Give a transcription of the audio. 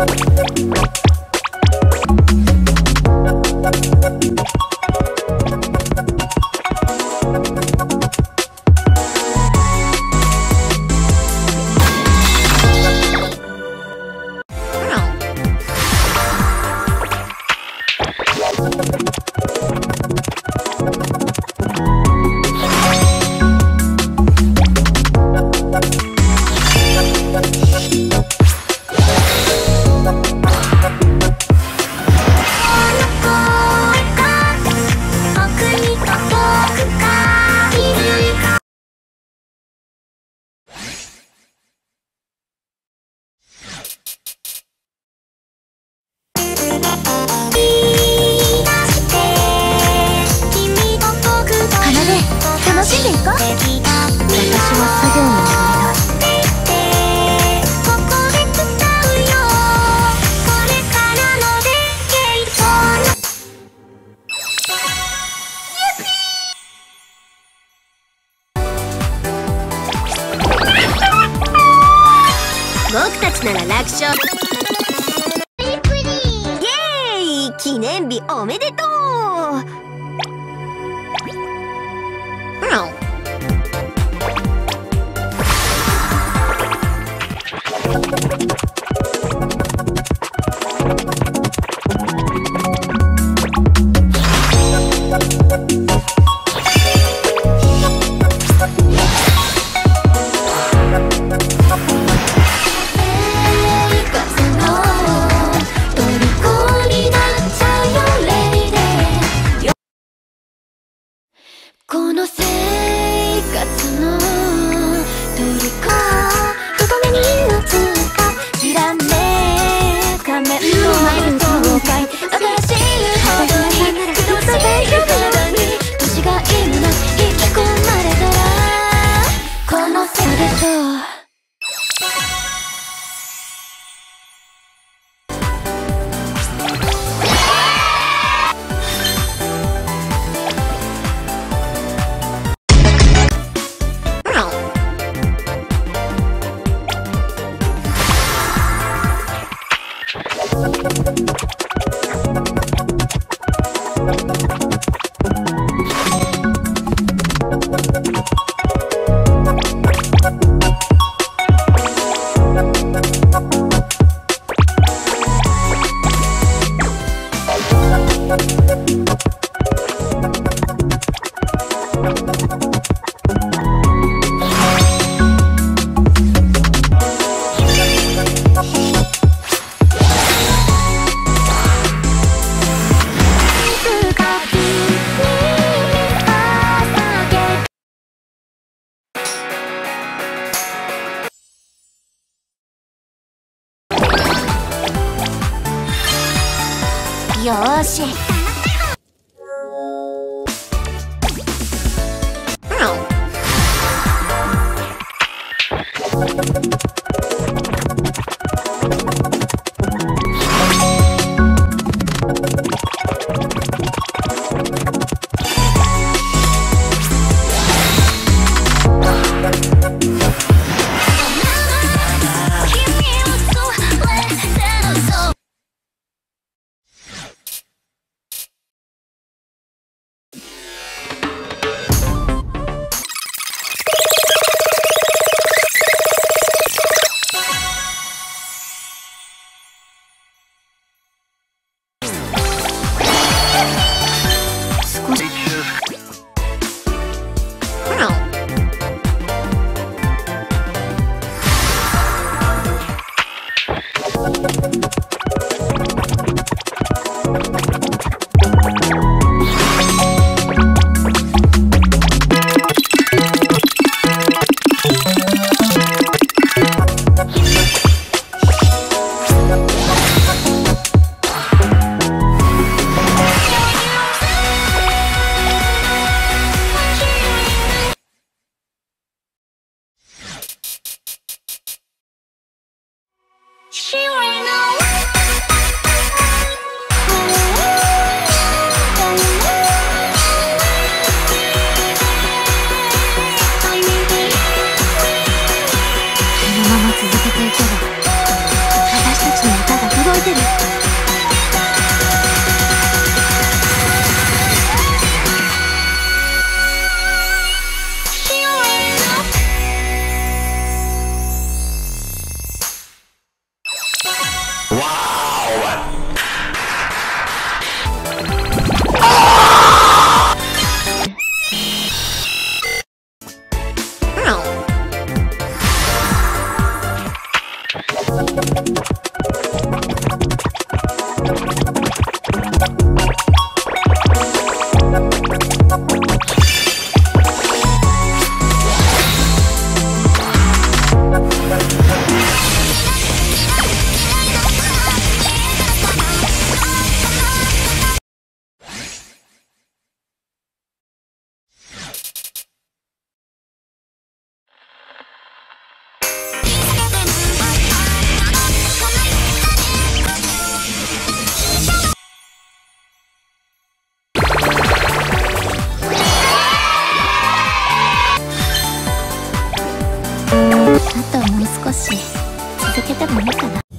Música 僕たちなら楽勝。イエーイ。記念日おめでとうよし あと少し続けてもいいかな。